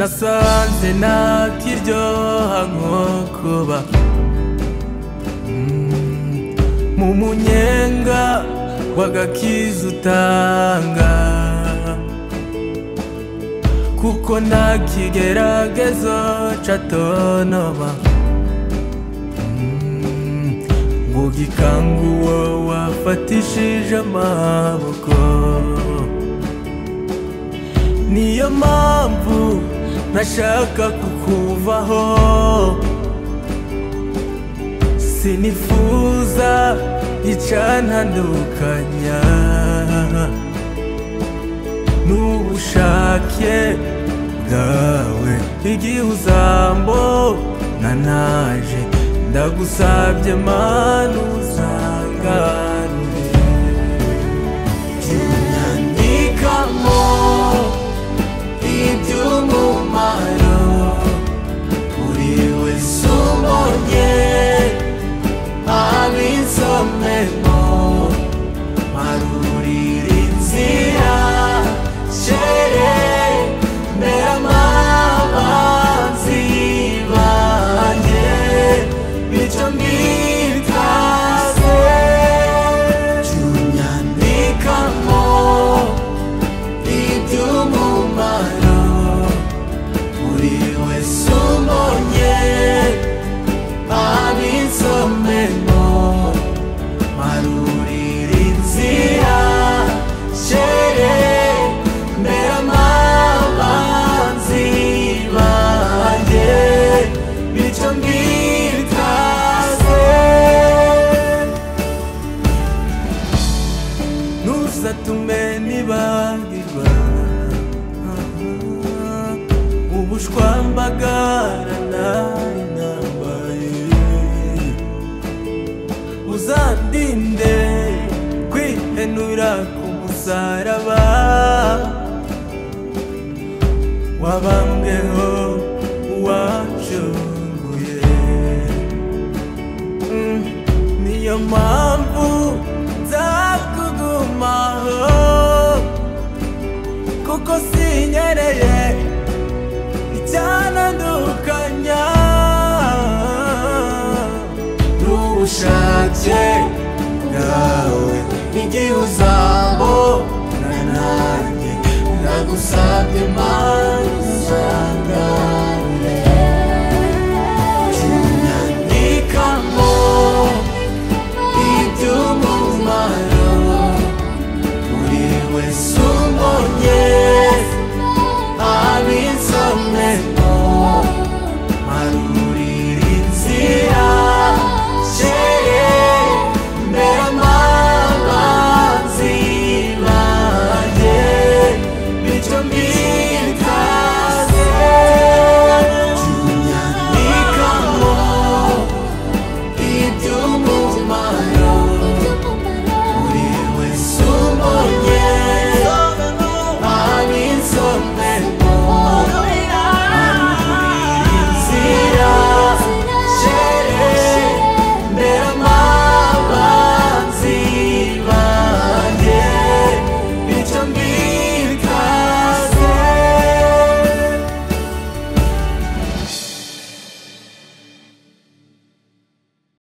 nasanze ntakiryoha nko kuba mm. mu munyenga w'agakiza utanga kuko nta kigeragezo catonoma mm. ngo gikangu uwo wafatishije amaboko niyo mpamvu Nashaka kukuvaho sinifuza icantandukanya n'ubushake bwawe igihe uzambo na naje ndagusabye mana uzangara ushwambagarana intambaye uzandinde kwihenura ku musaraba wabambweho uwacunguye niyo mpamvu mm, nzakugumaho kuko sinyereye ubushake bwawe n'igihe uzaba